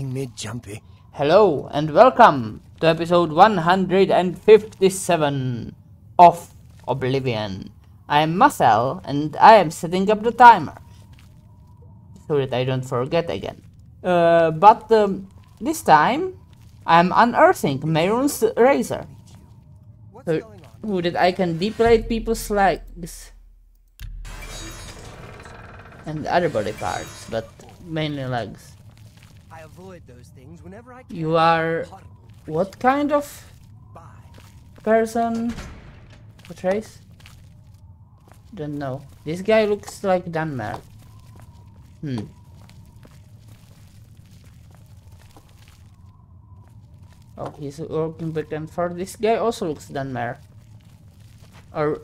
making me jumpy. Hello and welcome to episode 157 of Oblivion. I am Mathel and I am setting up the timer so that I don't forget again. Uh, but um, this time I am unearthing Mehrunes razor so, so that I can depilate people's legs and other body parts, but mainly legs. I avoid those things whenever I can. You are what kind of person portrays? Don't know. This guy looks like Dunmer. Hmm. Oh, he's working backend for this guy also looks Dunmer. Or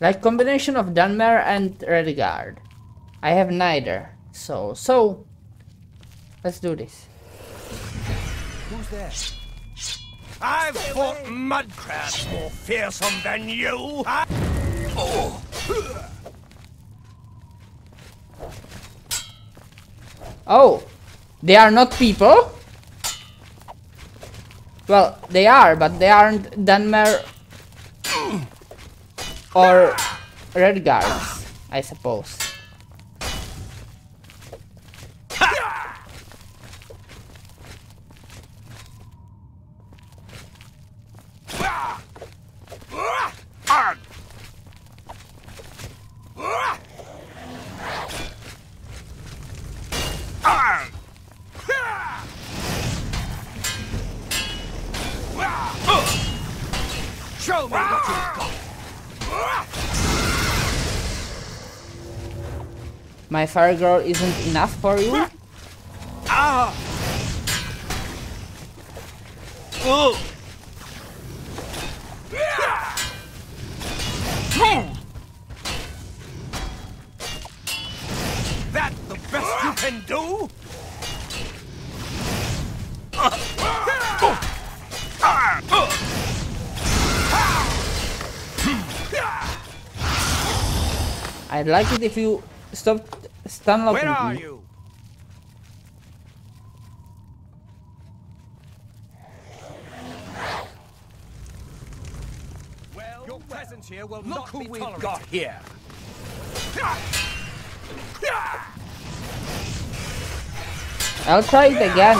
like combination of Dunmer and Redguard. I have neither. So so let's do this. Who's there? I've fought mud crabs more fearsome than you. I- Oh. Oh, they are not people? Well, they are, but they aren't Dunmer or Red Guards, I suppose. My fire girl isn't enough for you? Ah. Oh. That the best you can do? I'd like it if you stopped stun locking Where are you? Well, Your presence here will Look not who be we've tolerated. got here. I'll try it again,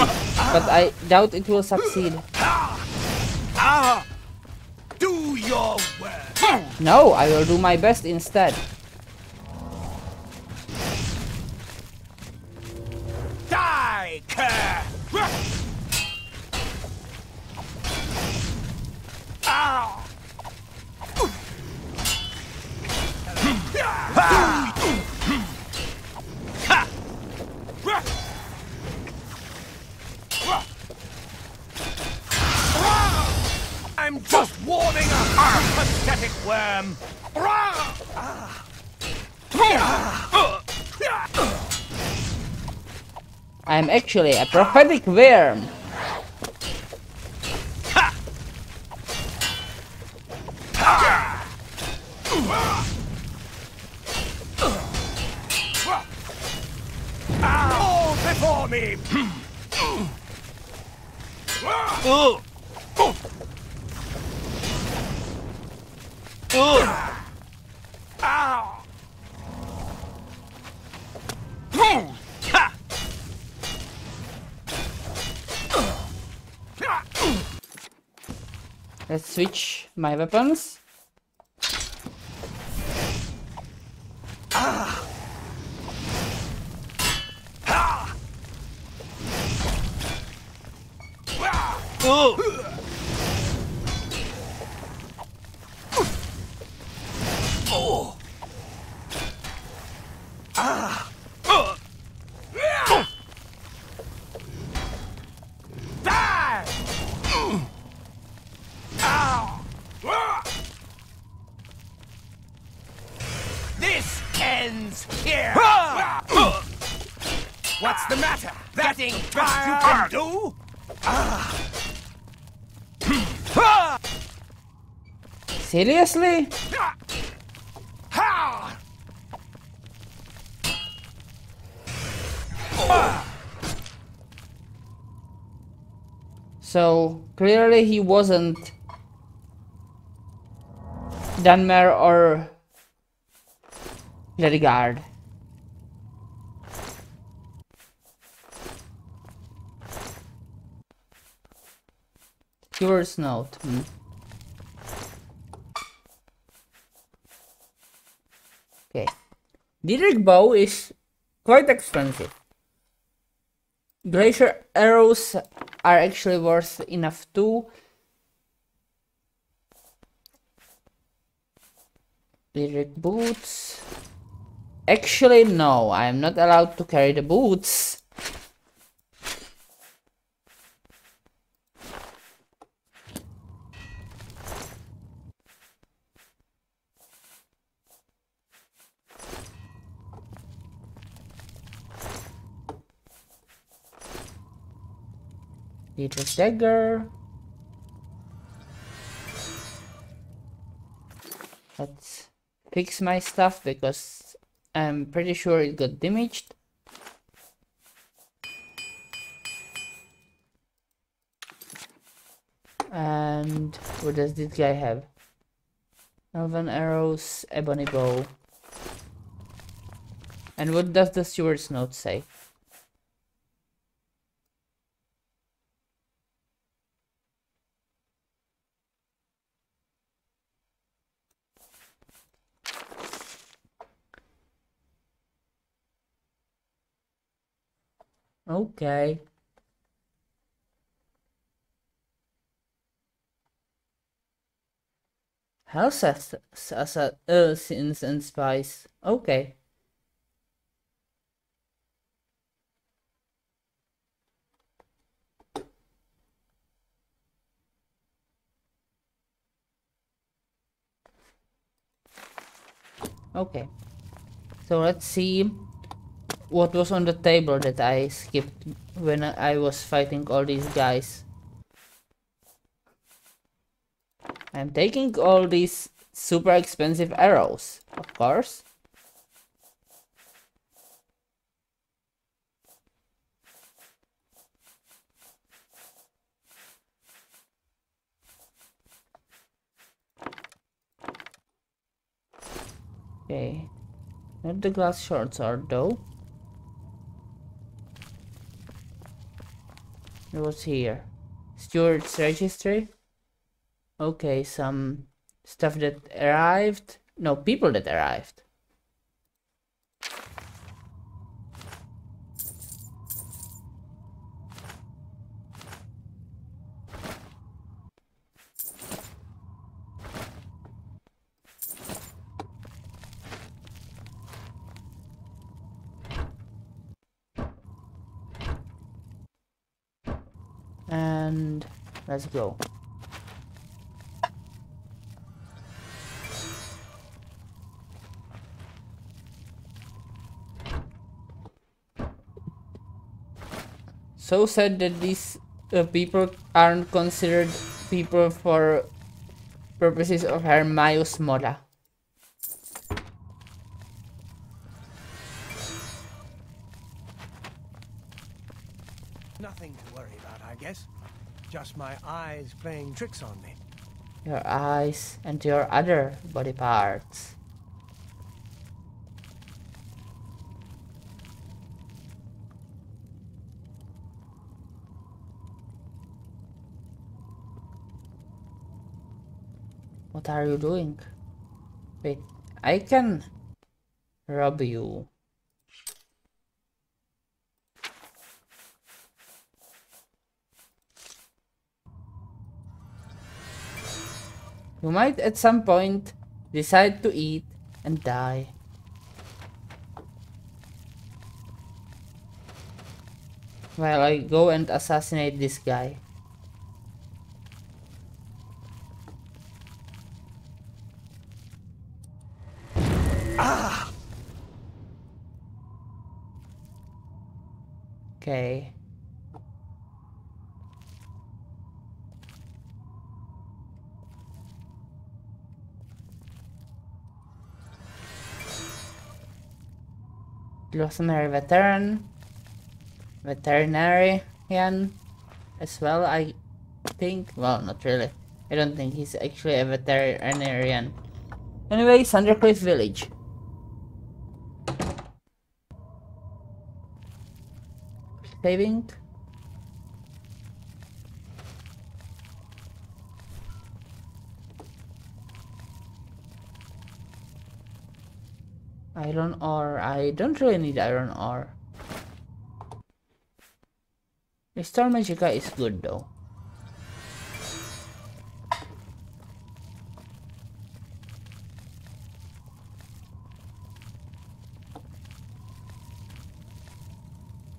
but I doubt it will succeed. Ah! Do your work. No, I will do my best instead. I'm just warming up, ah, pathetic worm. I am actually a prophetic worm. Let's switch my weapons. Seriously? So clearly he wasn't Dunmer or Redguard. Steward's note. Hmm. Daedric bow is quite expensive. Glacier arrows are actually worth enough too. Lyric boots. Actually, no, I am not allowed to carry the boots. Daedric dagger. Let's fix my stuff because I'm pretty sure it got damaged. And what does this guy have? Elven arrows, ebony bow. And what does the steward's note say? Okay. House as as a uh, and spice. Okay. Okay. So let's see what was on the table that I skipped when I was fighting all these guys. I'm taking all these super expensive arrows, of course. Okay, not the glass shards are though. What's here? Steward's registry. Okay, some stuff that arrived. No, people that arrived. And let's go. So sad that these uh, people aren't considered people for purposes of Hermaeus Mora. My eyes playing tricks on me. Your eyes and your other body parts. What are you doing? Wait, I can rob you. You might at some point decide to eat and die. While I go and assassinate this guy. Ah! Okay. Glossomary veteran. Veterinarian as well. I think. Well, not really. I don't think he's actually a veterinarian. Anyway, Thundercliff Village. Saving. Iron ore. I don't really need iron ore. The Star Magica is good though.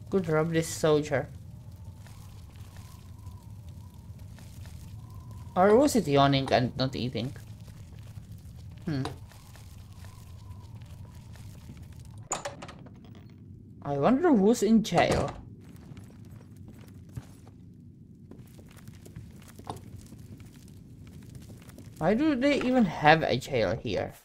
Could rob this soldier. Or was it yawning and not eating? Hmm. I wonder who's in jail. Why do they even have a jail here?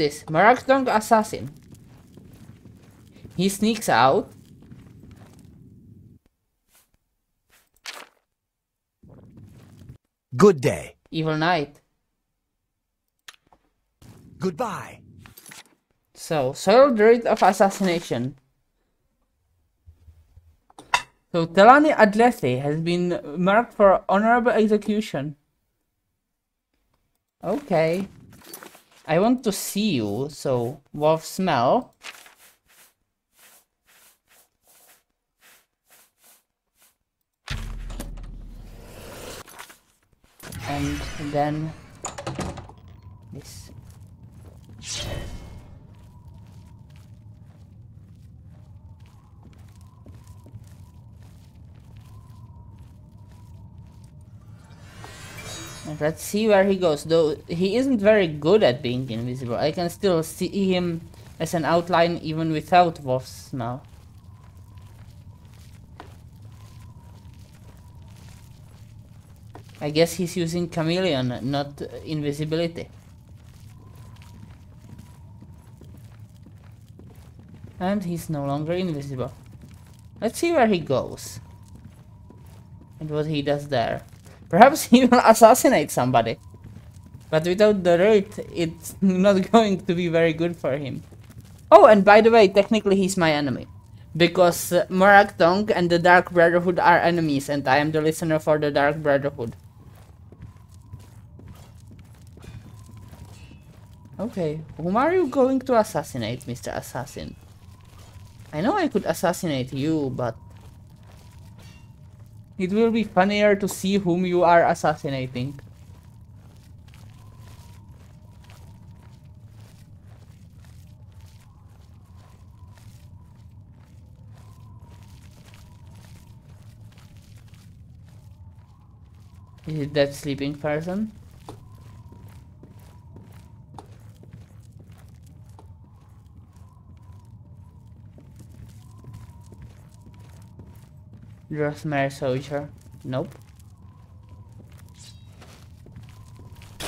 This? Morag Tong assassin. He sneaks out. Good day. Evil Knight. Goodbye. So, soiled rate of assassination. So, Telani Adlesi has been marked for honorable execution. Okay. I want to see you, so wolf smell. And then this. And let's see where he goes. Though he isn't very good at being invisible. I can still see him as an outline even without Wolf's smell. I guess he's using chameleon, not invisibility. And he's no longer invisible. Let's see where he goes. And what he does there. Perhaps he will assassinate somebody. But without the dirt, it's not going to be very good for him. Oh, and by the way, technically he's my enemy. Because uh, Tong and the Dark Brotherhood are enemies, and I am the listener for the Dark Brotherhood. Okay, whom are you going to assassinate, Mr. Assassin? I know I could assassinate you, but... It will be funnier to see whom you are assassinating. Is it that sleeping person? Drothmeri soldier. Nope.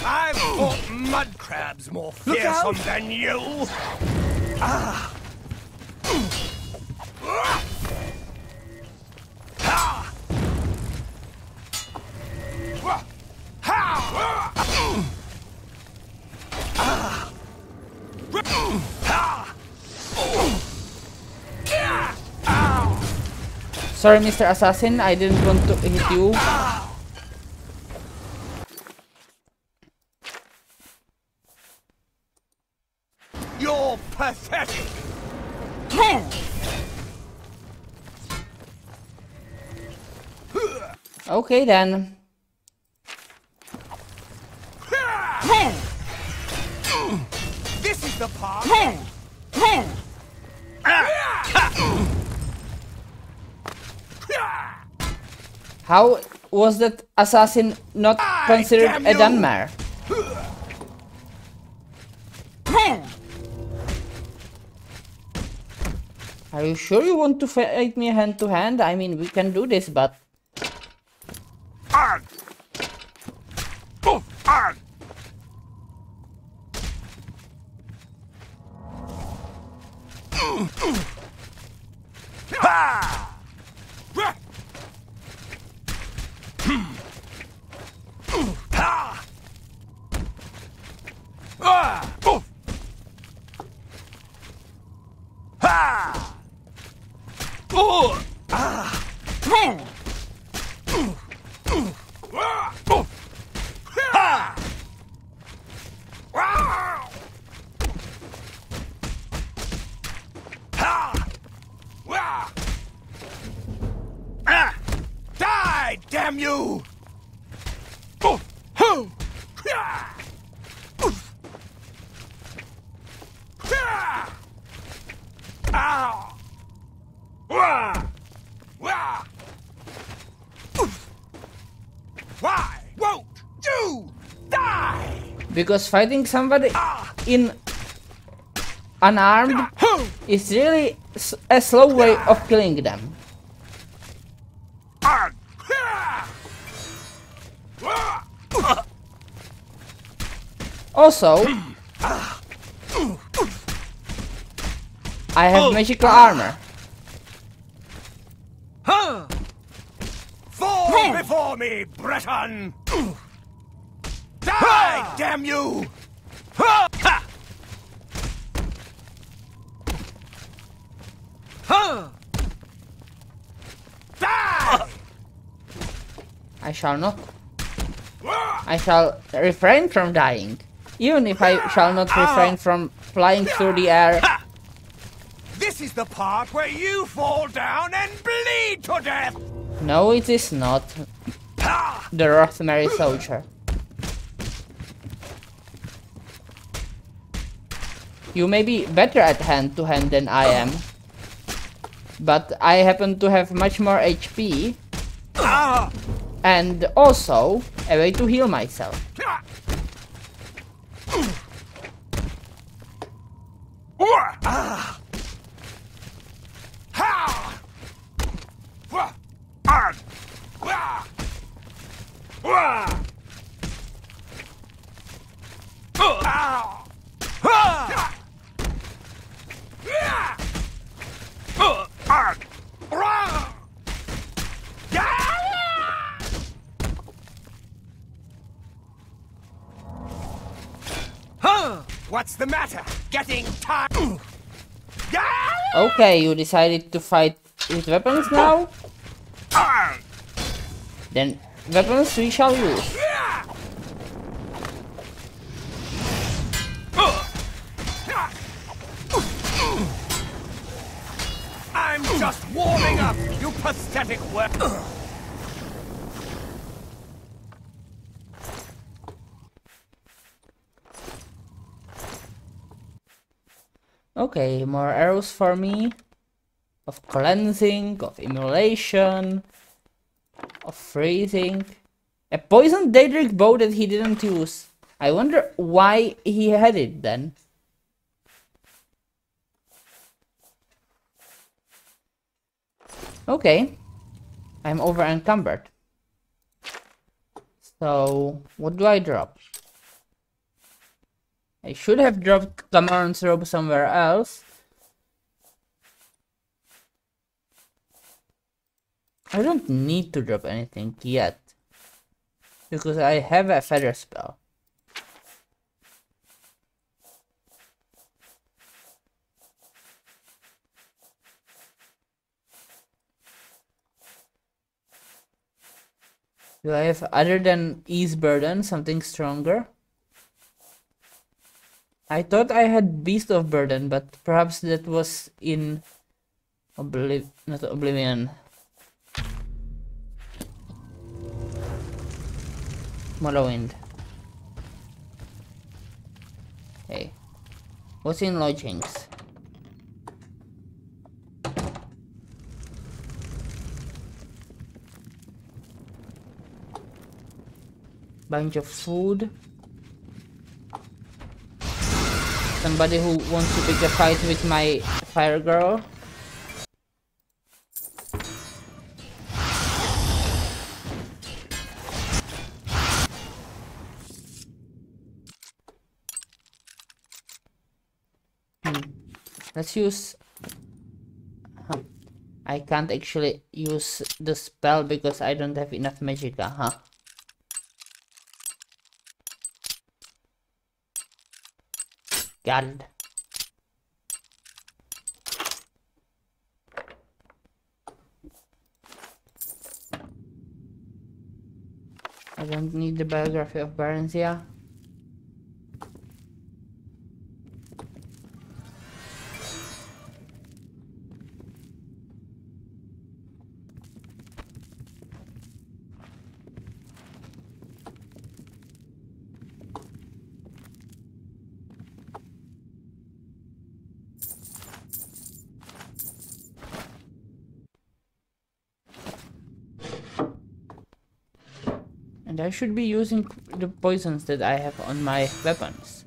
I've fought mud crabs more fearsome than you. Ah. Sorry, Mr. Assassin, I didn't want to hit you. You're pathetic. Okay then. This is the part. How was that assassin not considered a! Dunmer? Are you sure you want to fight me hand to hand? I mean, we can do this, but Arg! Oof, arg! Ha! Rah! Ha! Ah! Oof! Ha! Ooh! Ah! Ooh! Ah! Oof! Ha! Wow! Ha! Wah! Ah! Die, damn you! Oof! Hoo! Ah! Oof! Ah! Ow! Wah! Wah! Oof! Why won't you die? Because fighting somebody in unarmed is really a slow way of killing them. Also, I have magical armor. Fall before me, Breton! Die, ah. damn you! Ha! Ha! Huh! Die! I shall not. Ah. I shall refrain from dying. Even if I shall not ah. refrain from flying through the air. This is the part where you fall down and bleed to death! No, it is not. The Rosemary Soldier. You may be better at hand to hand than I am. But I happen to have much more HP and also a way to heal myself. Wah! Ah! Ha! Wah! Arg! Wah! Wah! Uh! Ow! Ha! Yeah! Uh! Arg! Wah! Yeah! Huh? What's the matter? Getting tired? Okay, you decided to fight with weapons now? Then weapons we shall use. More arrows for me. Of cleansing, of immolation, of freezing. A poison Daedric bow that he didn't use. I wonder why he had it then. Okay. I'm over encumbered. So, what do I drop? I should have dropped Cameron's robe somewhere else. I don't need to drop anything yet. Because I have a feather spell. Do I have other than ease burden something stronger? I thought I had Beast of Burden, but perhaps that was in Obliv not Oblivion. Morrowind. Hey. What's in lodgings? Bunch of food. Somebody who wants to pick a fight with my fire girl. Let's use... Huh. I can't actually use the spell because I don't have enough magicka, uh, huh? Got it. I don't need the biography of Barenziah. Should be using the poisons that I have on my weapons.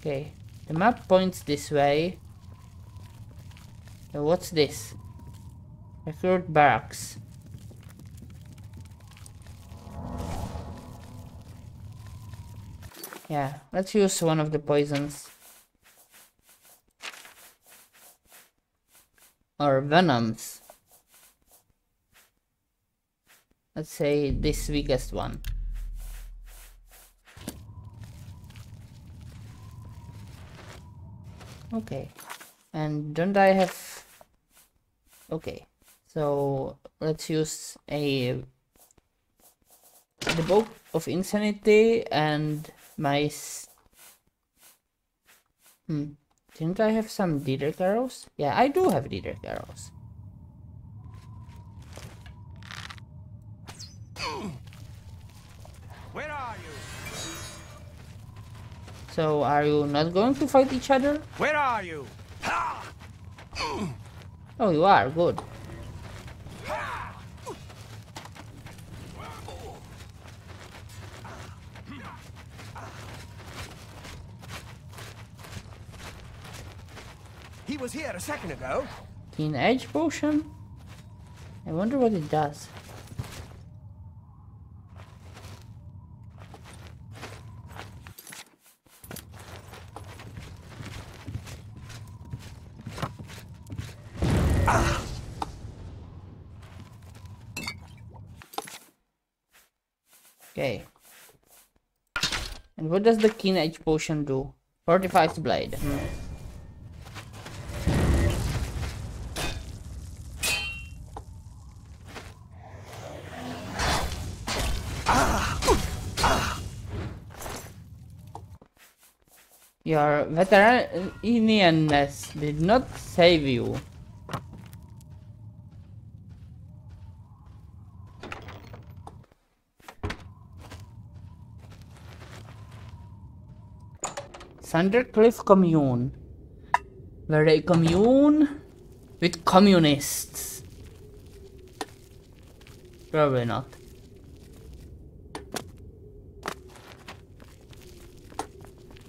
Okay, the map points this way. So what's this? Recruit barracks. Yeah, let's use one of the poisons. Or venoms. Let's say this weakest one. Okay, and don't I have... Okay, so let's use a... The Book of Insanity and my... Hmm. Didn't I have some Daedric arrows? Yeah, I do have Daedric arrows. Where are you? So, are you not going to fight each other? Where are you? Oh, you are. Good. He was here a second ago. Keen Edge potion? I wonder what it does. Okay. And what does the Keen Edge potion do? Fortifies blade. Hmm. Your veteranianness did not save you. Thundercliff Commune. Where they commune with communists. Probably not.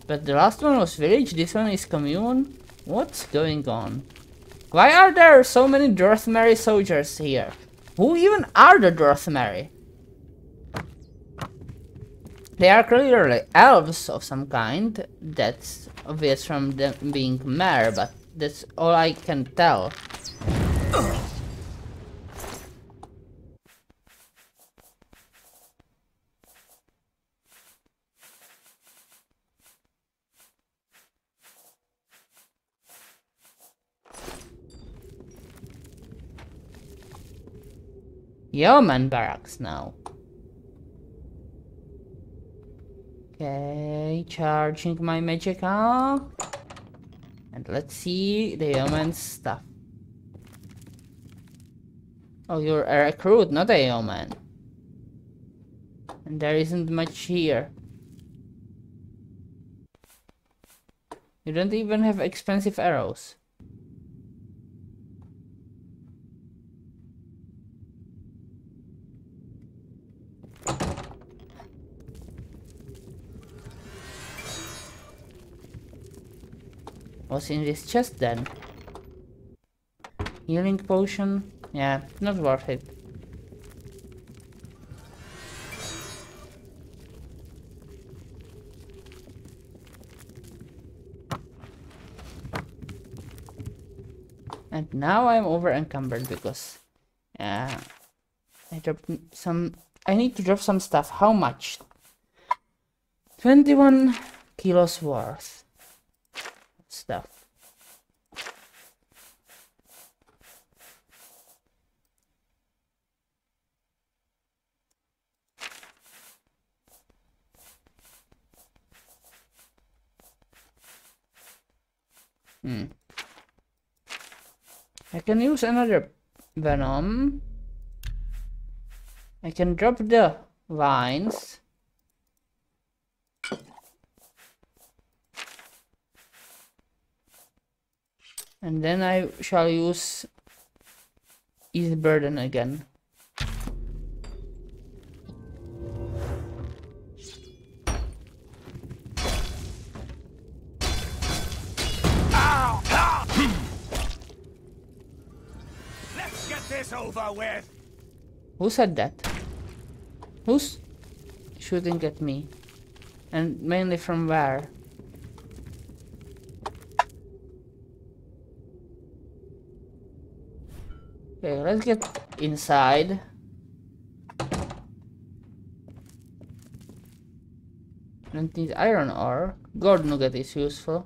But the last one was village, this one is commune. What's going on? Why are there so many Drothmeri soldiers here? Who even are the Drothmeri? They are clearly elves of some kind. That's obvious from them being mer, but that's all I can tell. Yeoman barracks now. Okay, charging my magicka. And let's see the yeoman stuff. Oh, you're a recruit, not a yeoman. And there isn't much here. You don't even have expensive arrows. What's in this chest then? Healing potion? Yeah, not worth it. And now I'm over encumbered because yeah I dropped some I need to drop some stuff. How much? 21 kilos worth stuff. Hmm. I can use another venom. I can drop the vines. And then I shall use Easy Burden again. Let's get this over with. Who said that? Who's shooting at me? And mainly from where? Okay, let's get inside. Don't need iron ore. Gold nugget is useful.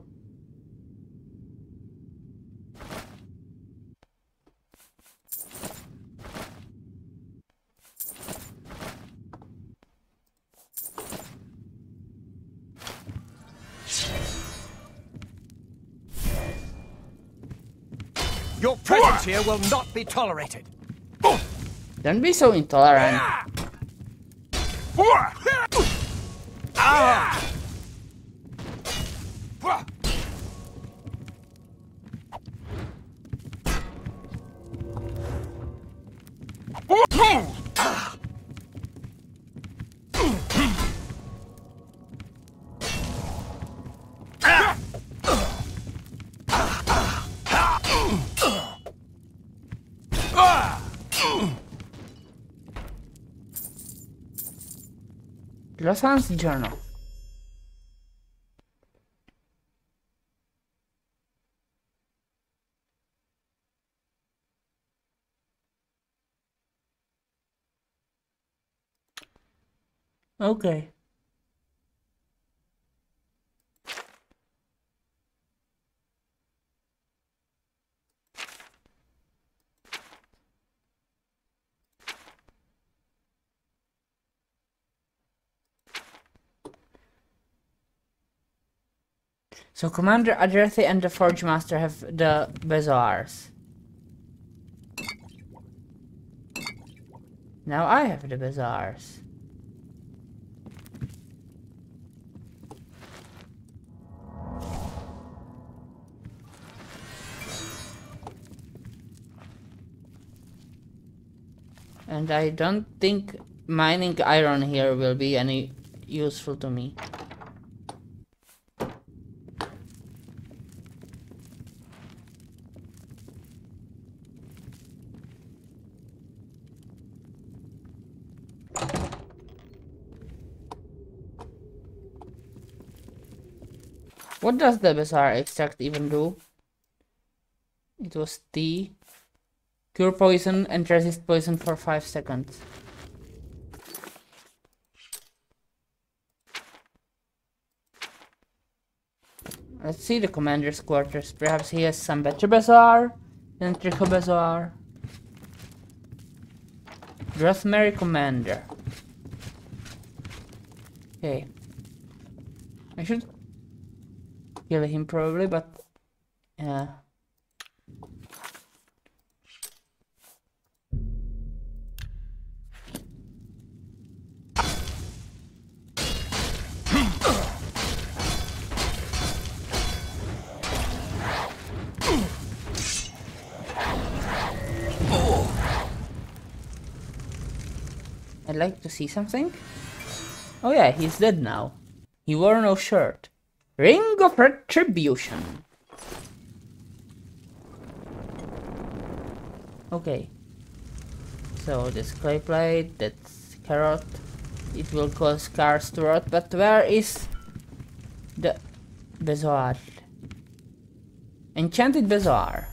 Here will not be tolerated. Don't be so intolerant. Ah! Ah! la Sans già no. Ok. So Commander Adrethi and the Forge Master have the bazaars. Now I have the bazaars. And I don't think mining iron here will be any useful to me. Does the Bazaar extract even do? It was T. Cure poison and resist poison for 5 seconds. Let's see the commander's quarters. Perhaps he has some better bazaar than Trico Bazaar. Drothmeri Commander. Okay. I should kill him probably, but yeah. I'd like to see something. Oh yeah, he's dead now. He wore no shirt. Ring of Retribution. Okay. So this clay plate, that's carrot. It will cause cars to rot, but where is the bezoar? Enchanted bezoar.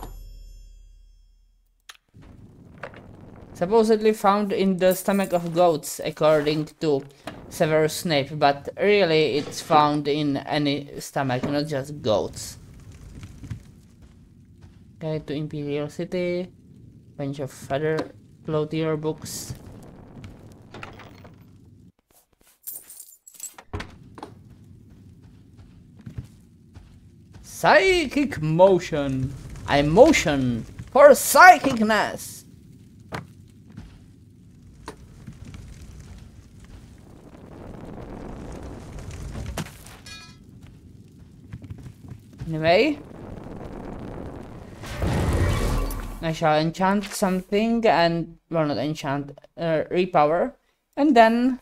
Supposedly found in the stomach of goats, according to Severus Snape, but really it's found in any stomach, not just goats. Guide to Imperial City, bunch of other clothier books. Psychic motion. I motion for psychicness. Anyway, I shall enchant something and, well not enchant, uh, repower, and then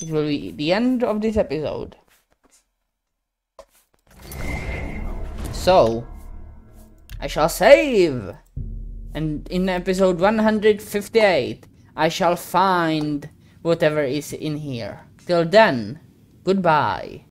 it will be the end of this episode. So, I shall save, and in episode 158, I shall find whatever is in here. Till then, goodbye.